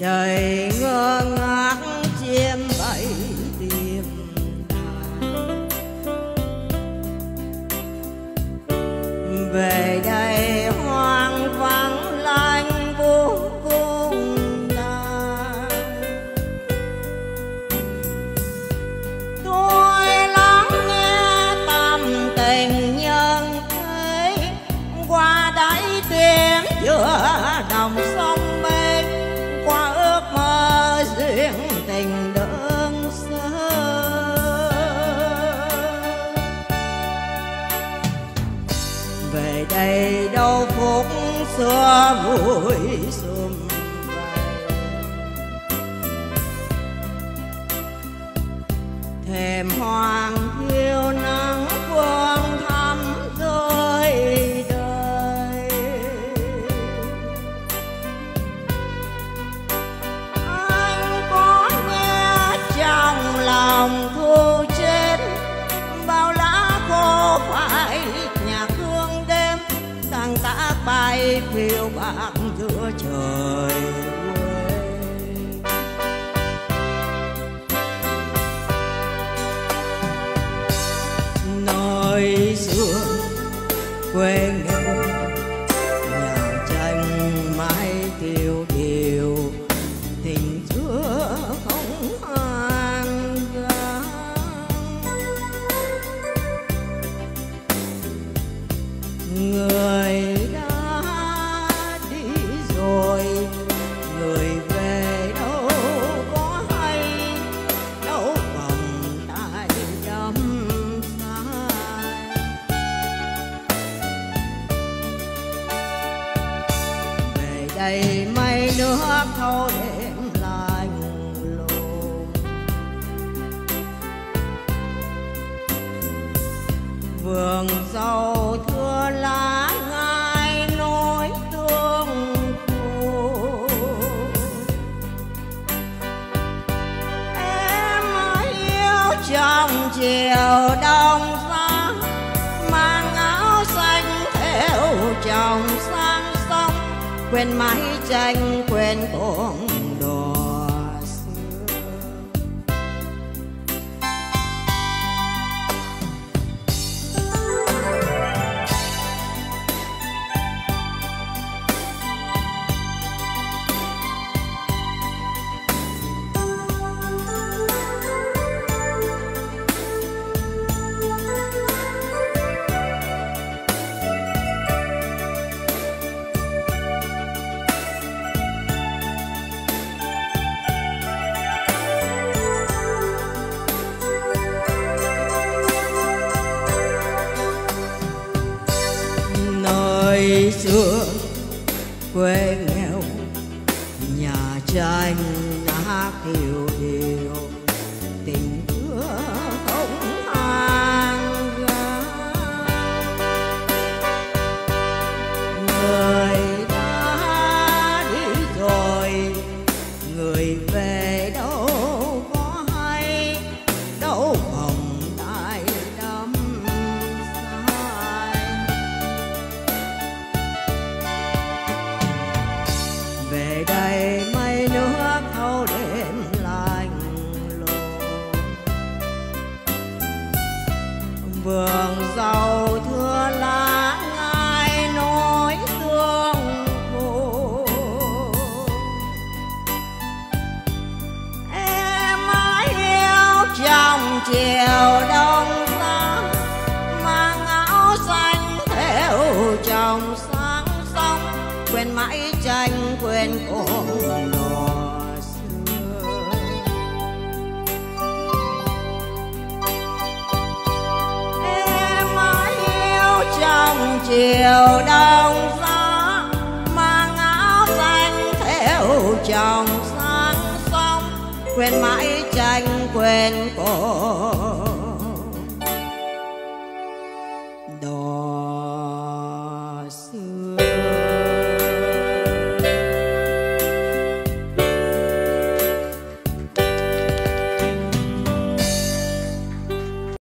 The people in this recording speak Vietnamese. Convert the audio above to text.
đời ngơ ngác chiêm bay tìm về đây về đây đâu phút xưa vui sum vầy. Hoang bay phiêu bạc giữa trời quê. Nơi xưa quê nghèo, nhà tranh mái tiêu điều, tình xưa không an gian người nước thâu đêm lạnh lùng vườn rau thưa lá ngai nối tương phù. Em ơi, yêu trong chiều đông xa quên mái tranh quên cuồng thời xưa, quê nghèo, nhà tranh đã hiểu điều. Tình xưa không an người đã đi rồi, người về vườn rau thưa lá ngai nói tương khô em mãi yêu trong chiều đông giá mang áo xanh theo chồng xa. Trong chiều đông gió, mang áo xanh theo chồng sáng sông, quên mãi tranh quên cuồng